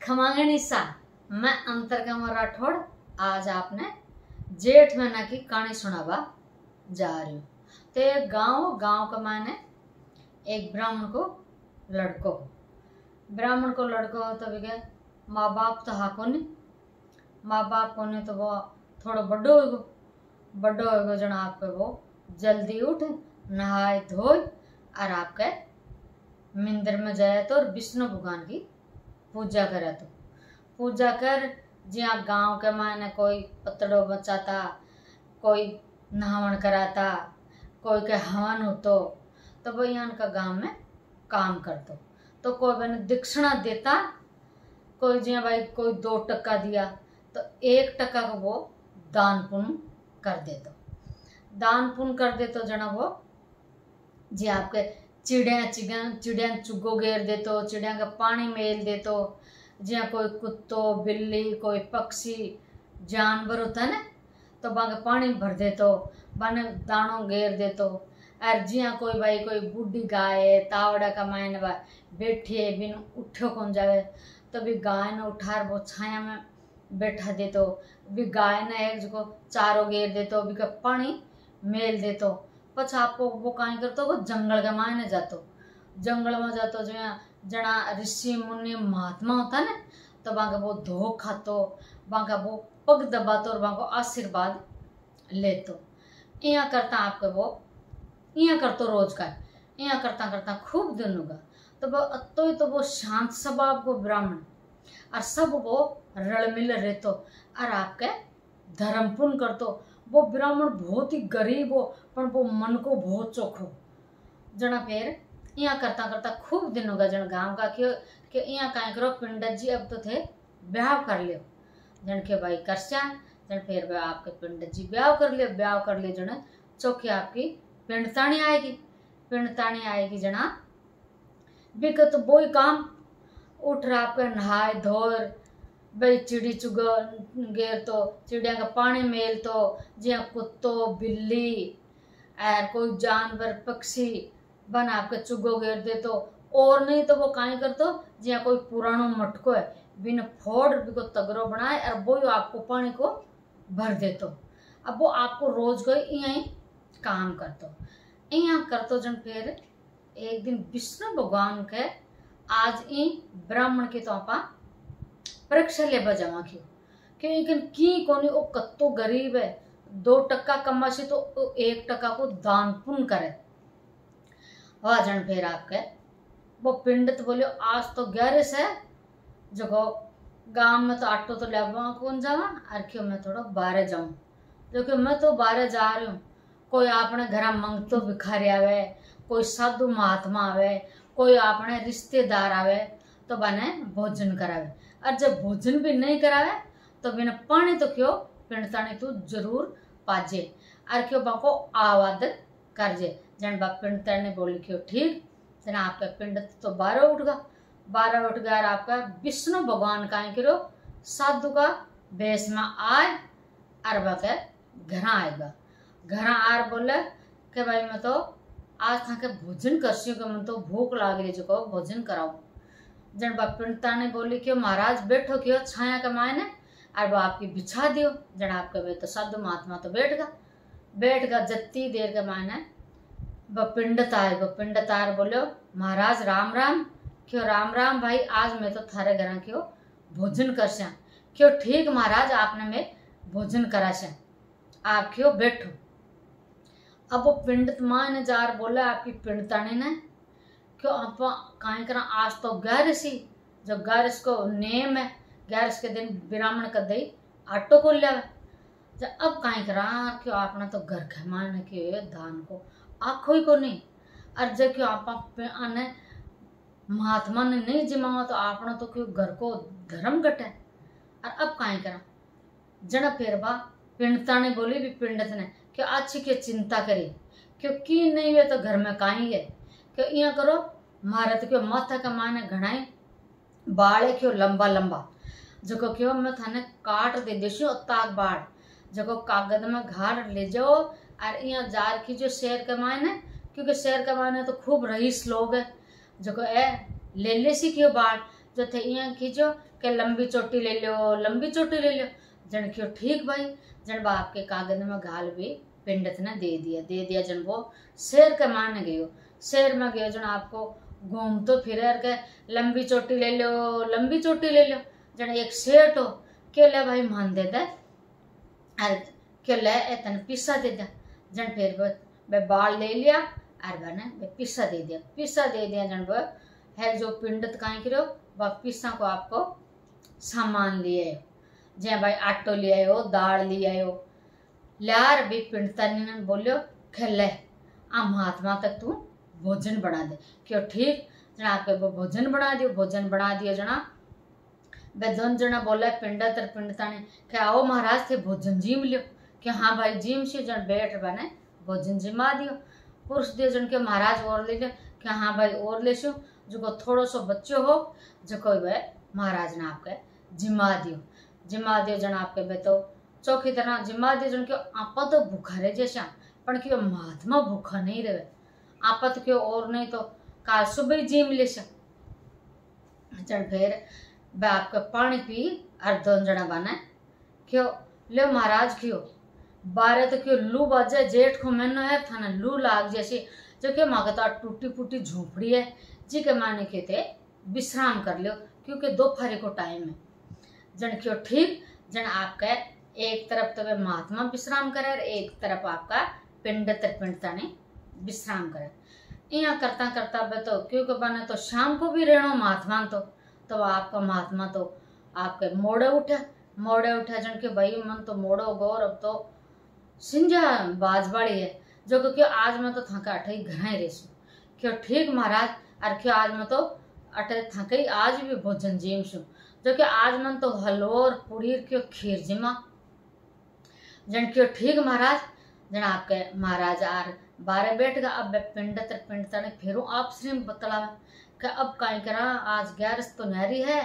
खमांगनी सा मैं अंतरगम राठौड़ आज आपने जेठ महीना की कहानी सुनावा जा रही हूँ। तो एक गाँव गाँव का मैंने एक ब्राह्मण को लड़को, ब्राह्मण को लड़को हो तो भी माँ बाप तो हा कोनी। माँ बाप कोनी तो वो थोड़ा बड़ो होगो बड़ो होगो जन आपके वो जल्दी उठ, नहाए धोए और आपके मंदिर में जाए तो और विष्णु भगवान की पूजा करे तो। पूजा कर, जिया गाँव के मायने कोई पतड़ो बचाता, कोई नहावन कराता, कोई के हवन होतो तो वो यहाँ का गाँव में काम करतो। तो कोई मैंने दक्षिणा देता, कोई जिया भाई कोई दो टक्का दिया तो एक टक्का को वो दान पुण्य कर देतो। दान पुण्य कर दे तो जना वो, जी आपके चिड़िया चिड़िया चिड़िया चुगो घेर देतो, चिड़िया का पानी मेल देतो। जिया कोई कुत्तो, बिल्ली, कोई पक्षी, जानवर होता है ना तो बागे पानी भर देतो बाने दाणो घेर देतो। और जिया कोई भाई, कोई बुढ़ी गाय, तावड़ा का मायने बा बैठी है बिन उठो कौन जावे तो भी गाय ने उठार वो छाया में बैठा देतो। भी गाय ने एक जगह चारो घेर देतो, भी का पानी मेल देतो। पछ वो जंगल के मायने जातो जंगल में जातो जो जना ऋषि मुनि महात्मा होता ना तो वहाँ का वो धो खातो वहाँ का वो पग दबातो और वहाँ को आशीर्वाद लेतो यहाँ करता आपके वो यहाँ करतो रोज का यहाँ करता करता खूब दिन होगा तो वो तो ही तो वो शांत स्वभाव को ब्राह्मण और सब वो रल मिल रहतो और आपके धर्म पुण्य करतो वो ब्राह्मण बहुत ही गरीब हो, पर वो मन को बहुत चोखो जना फिर यहाँ करता करता खूब दिन होगा जन गाँव का क्यों कि यहाँ कहीं करो पिंडत जी अब तो थे ब्याह कर लियो। जन के भाई कर जन फिर वे आपके पिंडत जी ब्याह कर लियो, ब्याह कर लियो जन चौकी आपकी पिंडतानी आएगी। पिंडतानी आएगी जना बिकत वो काम, उठ रहा आपके नहाए धोर भाई चिड़ी चुग गेर तो चिड़िया का पानी मेल तो जिया कुत्तो, बिल्ली और कोई जानवर, पक्षी, बन आपके चुगो घेर दे तो और नहीं तो वो काई कर तो जिया कोई पुरानो मटको है, बिन फोड़ को तगरो बनाए, और वो आपको पानी को भर दे तो अब वो आपको रोज को यही काम तो यहाँ कर तो जन फिर एक दिन विष्णु भगवान के, आज इन ब्राह्मण की तो आपा परीक्षा ले बजावा क्यों क्योंकि की कोनी वो कत्तो गरीब है। दो टक्का कमा से तो एक टक्का को दान पुण्य करे। वह जन फिर आपके। वो पिंडित बोलियो, आज तो ग्यारह से। जो गाँव में तो आटो तो ले कौन जावा और क्यों मैं थोड़ा बाहर जाऊँ। जो कि मैं तो बाहर जा रही हूँ। कोई अपने घर मंगतो भिखारी आवे, कोई साधु महात्मा आवे, कोई अपने रिश्तेदार आवे तो बने भोजन करावे। और जब भोजन भी नहीं करावे तो बिना पानी तो क्यों? पिंडतानी तू ज़रूर पाजे। और क्यों बाको आवाद करजे। जन बाप पिंडतानी बोली क्यों ठीक? जन आपका पिंड तो बारह उठ गया। बारह उठ गया आपका विष्णु भगवान का करो? साधु का बेस में आए और बाके घर आएगा घर आर बोले कि भाई मैं तो आज था के भोजन कर सी मैं तो भूख लाग रही जो भोजन कराओ। जन बाप पिंडता ने बोली क्यों महाराज, बैठो क्यों छाया के मायने और वो आपकी बिछा दियो। जन आपके वे तो साधु महात्मा तो बैठ गया बैठ गया जत्ती देर के मायने पिंडत पिंडत आर बोलो, महाराज, राम राम। क्यों राम राम भाई, आज मैं तो थारे घर क्यों भोजन कर श्या क्यों ठीक महाराज, आपने मैं भोजन करा श्या आप क्यों बैठो। अब वो पिंडित माँ ने जार बोला, आपकी पिंडतानी ने क्यों आप कहीं करा? आज तो ग्यारसी जो ग्यारस को नेम है ग्यारस के दिन ब्राह्मण का दही आटो को लिया जब अब कहीं करा क्यों आपने तो घर के मान के धान को आखो ही को नहीं। और जब क्यों आप आने महात्मा ने नहीं जिमावा तो आपने तो क्यों घर को धर्म घटे? और अब कहीं करा? जना फिर बा पिंडता ने बोली भी पिंडत ने क्यों अच्छी क्यों चिंता करी। क्योंकि नहीं हुए तो घर में कहीं है? क्यों यहाँ करो मारे तो क्यों माथा का मायने घनाई बाल क्यों लंबा लंबा जो क्यों मैं थाने काट दे देशो ताक बाढ़ जो कागज़ में घर ले जाओ और यहाँ जार की जो शेर के मायने क्योंकि शेर के मायने तो खूब रईस लोग है जो ए ले ले सी क्यों बाढ़ जो थे यहाँ खींचो के लंबी चोटी ले लो लंबी चोटी ले लो जन क्यों ठीक भाई जन बा आपके कागज़ में गाल भी पिंडत ने दे दिया दे दिया जन वो शेर के मान गयो शेर में गयो जन आपको घूम तो फिर के लंबी चोटी ले लो, लंबी चोटी ले लो। जन एक सेठ हो के ले भाई मान दे दे। के ले तन पिस्सा दे दे जन फिर बे बाल ले लिया। और बने बे पिस्सा दे दिया। पिस्सा दे दिया जन वो है जो पिंडत कहीं करो वह पिस्सा को आपको सामान लिए जे भाई आटो ले आयो, दाल ले आयो। ल्यार भी पिंडता ने बोलियो, खेले आ महात्मा तक तू भोजन बना दे। क्यों? ठीक? जना आपके भोजन बना दियो, भोजन बना दियो जना वे बेधन जना बोला, पिंड तर पिंड ताने। के आओ महाराज थे भोजन जीम लियो। कि हाँ भाई, जीम से जन बैठ बने, भोजन जिमा दियो। पुरुष दियो जन के महाराज और ले लियो कि हाँ भाई और ले सो। जो थोड़ो सो बच्चो हो जो कोई वह महाराज ने आपके जिमा दियो। जिमा दियो जन आपके वे तो चौकी तरह जिमा दियो जन के आप तो भूखा रह जैसा पर क्यों महात्मा भूखा नहीं रहे। आपत क्यों और नहीं तो काल सुबह जिम ले जन फिर आपका पानी पी, और दोन जना बने। क्यों? ले महाराज क्यों? बारे तो क्यों लू बाजे जेठ को मैनो है थाना लू लाग जैसी, जो कि माँ तो टूटी फूटी झोपड़ी है, जी के माने के थे विश्राम कर लो क्योंकि दोपहर को टाइम है। जन क्यों ठीक? जन आपका एक तरफ़ तो वह महात्मा विश्राम करे, और एक तरफ़ आपका पिंड त्रिपिंडता ने विश्राम करे। यहाँ करता करता बे तो क्योंकि बने तो शाम को भी रहना महात्मा तो। तो आपका महात्मा तो आपके मोड़े उठे। मोड़े उठे जन के भाई, मन तो मोड़ो गौर अब तो सिंजा बाजबाड़ी है। जो क्योंकि आज मैं तो थका अठे घर रही क्यों ठीक महाराज? और क्यों आज मैं तो अठे थके आज भी भोजन जीम छू जो कि आज मन तो हलोर पुड़ीर क्यों खीर जिमा। जन क्यों ठीक महाराज? जन आपके महाराज आर बारे बैठ गया। अब पिंड तर पिंड तने फिर आप श्री बतलावे कि अब काई करा, आज ग्यारस तो नहरी है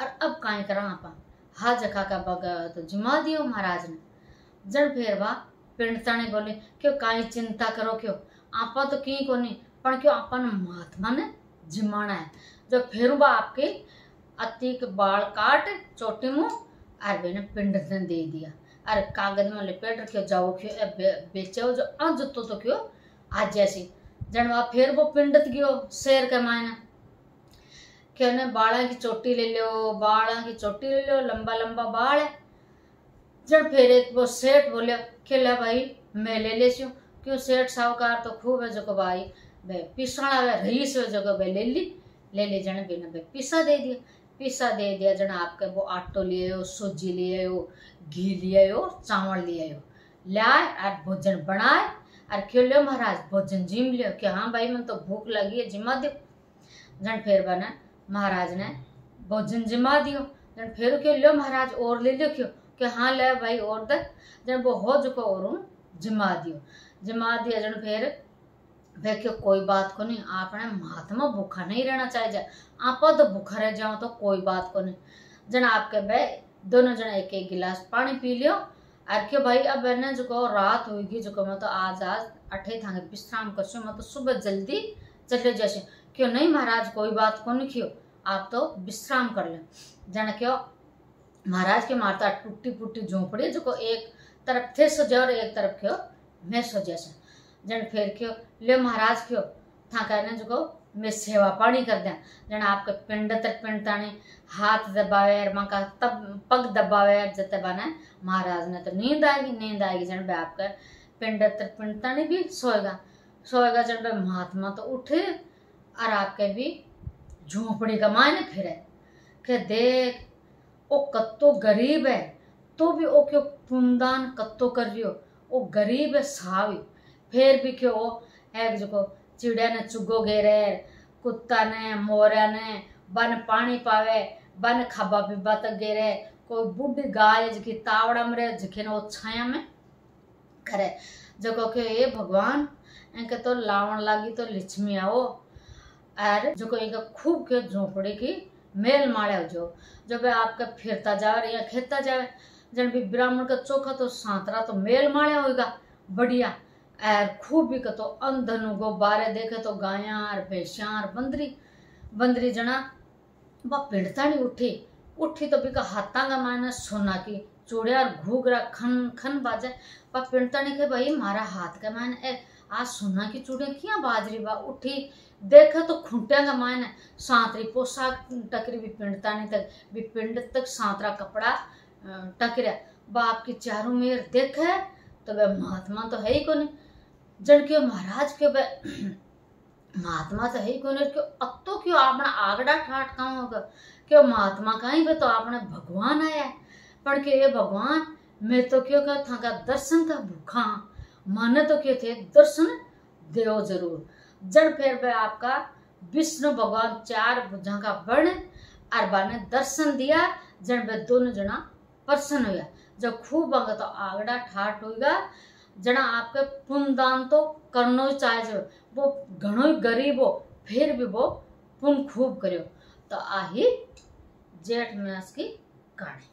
और अब काई करा आप। हा जखा का बग तो जिमा दियो महाराज ने। जन फिर वा पिंड तने बोले, क्यों काई चिंता करो क्यों? आपा तो की को नहीं पर क्यों अपन महात्मा ने जिमाना है? जो फिर बा आपके अति बाल काट, चोटी मुँह, और ने पिंड दे दिया। अरे कागज़ में लिपेट रखियो, जाओ क्यों बेचो जो आज तो क्यों, आज जैसी। जनवा फिर वो पिंडत गयो, शेर के मायने। क्यों ने बाड़ा की चोटी ले लो बाड़ा की चोटी ले लो लंबा लंबा बाल है। जब फिर एक वो सेठ बोले खेला भाई, मैं ले ले क्यों सेठ साहूकार तो खूब है जो भाई भाई पिसड़ा रईस है जो भाई ले ली। ले ले जन बिना, भाई पिसा दे दिया। पिसा दे दिया जना आपके, वो आटो लिए हो सूजी लिए हो घी लिए हो चावल लिए हो लाए और भोजन बनाए और क्यों लियो महाराज, भोजन जिम लियो कि हाँ भाई मैं तो भूख लगी है, जिमा दो जन फिर बना, महाराज ने भोजन जिमा दियो। जन फिर क्यों लियो महाराज और ले लियो क्यों कि हाँ ले भाई और दे। जन वो हो चुको और जिमा दियो। जिमा दिया जन फिर क्यों कोई बात को नहीं आपने महात्मा भूखा नहीं रहना चाहिए आप तो भूखा रह जाओ तो कोई बात को नहीं। जन आपके भाई दोनों जन एक एक गिलास पानी पी लियो। और क्यों भाई, अब मैंने जो रात होगी जो मैं तो आज आज अठे था विश्राम कर मैं तो सुबह जल्दी चले जैसे क्यों नहीं महाराज, कोई बात को नहीं क्यों, आप तो विश्राम कर ले। जन क्यों, महाराज के मारता टूटी फूटी झोंपड़ी, जो एक तरफ़ थे सो और एक तरफ़ क्यों, मैं सो जैसे जन फिर क्यों? ले महाराज क्यों? था कहने जो मैं सेवा पानी कर दिया जन आपके पिंड तक पिंड ताने हाथ दबावे और का तब पग दबावे, जते बने, महाराज ने तो नींद आएगी नींद आएगी जन बे आपके पिंड तक पिंड ताने भी सोएगा। सोएगा जन बे महात्मा तो उठे, और आपके भी झोंपड़ी का मायने फिरे। के देख, ओ कत्तो गरीब है तो भी ओ क्यों पुनदान कत्तो कर रही हो? ओ गरीब है, सावी। फिर भी क्यों? है जो चिड़िया ने चुगो घेरे, कुत्ता ने मोरा ने, बन पानी पावे, बन खाबा पीबा तक गेरे कोई बुढ़ी गाय जकी तावड़ा में रहे जखे वो छाया में करे। जो को ए भगवान, इनके तो लावण लागी तो लक्ष्मी आओ। और जो इनका खूब के झोपड़ी की मेल मारे जो जो वे आपका फिरता जावे, या खेता जावे, जन भी ब्राह्मण का चोखा तो सांतरा तो मेल मारे होगा बढ़िया। एर खूब भी कतो अंधनु गो बारे देखे तो गायार भैंसार बंदरी बंदरी जना वह पिंडतानी उठी उठी तो बिका हाथा का माने सोना की, चूड़िया और घूगरा खन खन बाजे। पर पिंडतानी के भाई मारा हाथ का माने ए आज सोना की चूड़िया किया बाजरी बा? उठी, देखा तो खुंटिया का माने सांतरी पोशाक टकरी भी पिंडतानी तक भी पिंड तक सांतरा कपड़ा टकरिया। बाप की चारों मेर देखे तो वह महात्मा तो है ही को नहीं जन के महाराज के वह महात्मा तो है ही को नहीं क्यों अब तो क्यों आपने आगड़ा ठाट कहाँ होगा? क्यों महात्मा कहीं पे तो आपने भगवान आया है? पर के ये भगवान, मैं तो क्यों कहा था का दर्शन का भूखा? माने तो क्यों थे? दर्शन देव ज़रूर। जड़ फिर वह आपका विष्णु भगवान चार भुजा का वर्ण अरबा ने दर्शन दिया जन वे दोनों जना प्रसन्न हुआ जब खूब अंग तो आगड़ा ठाट होगा जना आपके पुण्यदान तो करनो चाहे चाहे वो घणो ही गरीब हो, फिर भी वो पुण्य खूब करो तो आही जेठ मास की कहानी।